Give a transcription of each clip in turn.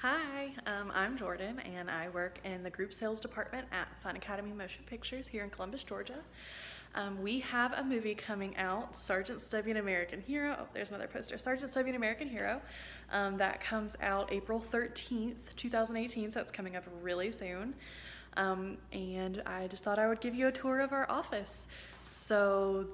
Hi, um, I'm Jordan and I work in the group sales department at Fun Academy Motion Pictures here in Columbus, Georgia. Um, we have a movie coming out, Sergeant Stubby and American Hero. Oh, there's another poster. Sergeant Stubby and American Hero. Um, that comes out April 13th, 2018, so it's coming up really soon. Um, and I just thought I would give you a tour of our office. So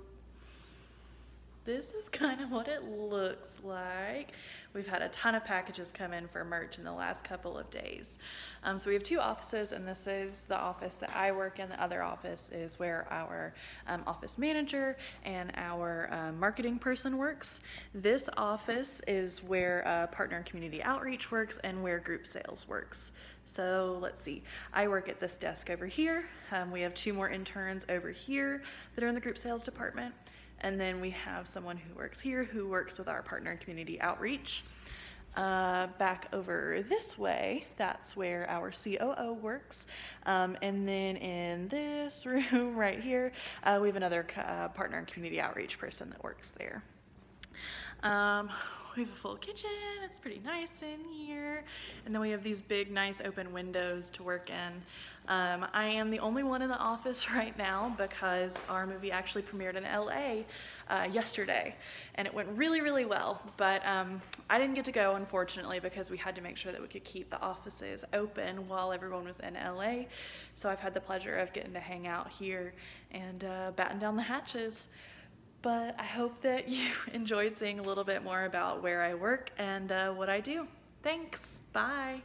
this is kind of what it looks like. We've had a ton of packages come in for merch in the last couple of days. Um, so we have two offices and this is the office that I work in. The other office is where our um, office manager and our uh, marketing person works. This office is where uh, partner and community outreach works and where group sales works. So let's see, I work at this desk over here. Um, we have two more interns over here that are in the group sales department. And then we have someone who works here who works with our partner community outreach. Uh, back over this way, that's where our COO works. Um, and then in this room right here, uh, we have another uh, partner in community outreach person that works there. Um, we have a full kitchen. It's pretty nice in here. And then we have these big, nice open windows to work in. Um, I am the only one in the office right now because our movie actually premiered in LA uh, yesterday and it went really, really well. But um, I didn't get to go, unfortunately, because we had to make sure that we could keep the offices open while everyone was in LA. So I've had the pleasure of getting to hang out here and uh, batten down the hatches. But I hope that you enjoyed seeing a little bit more about where I work and uh, what I do. Thanks. Bye.